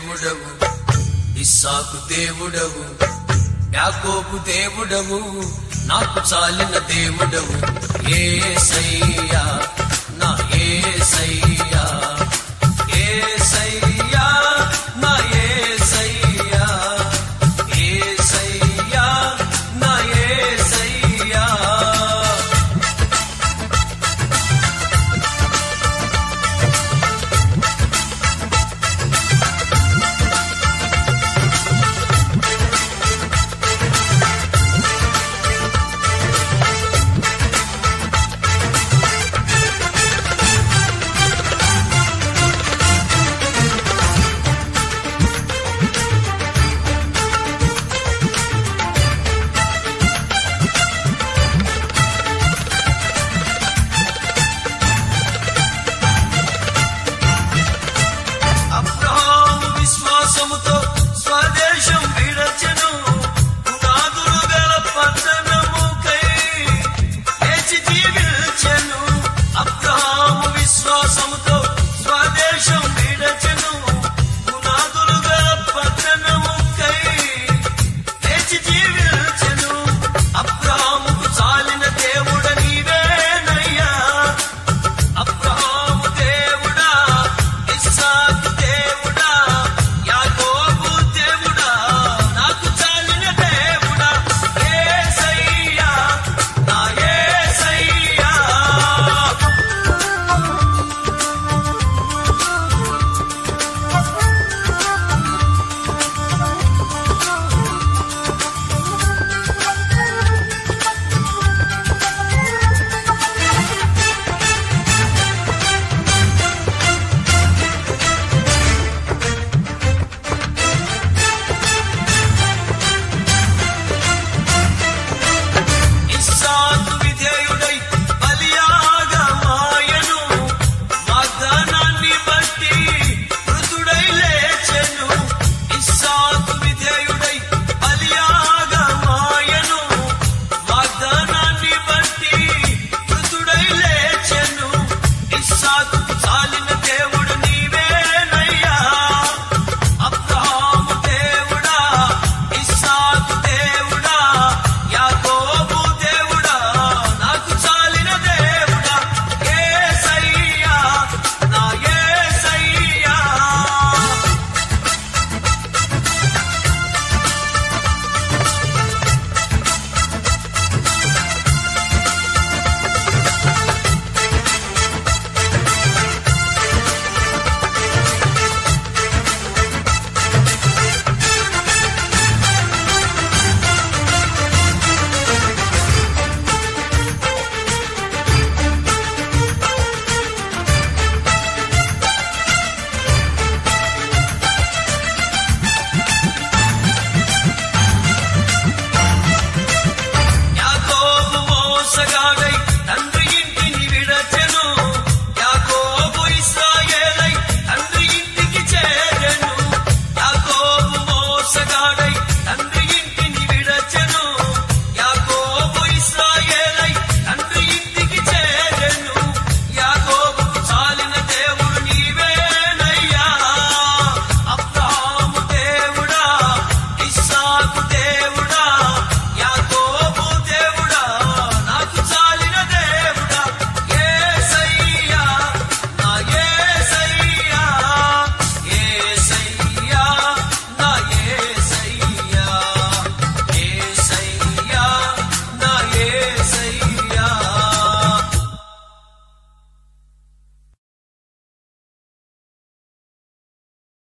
దేవుడవు ఇస్సాకు దేవుడవు యాకోబు దేవుడవు నాకు చాలిన దేవుడవు ఏ సయ్యా నా ఏ సయ్యా मुझे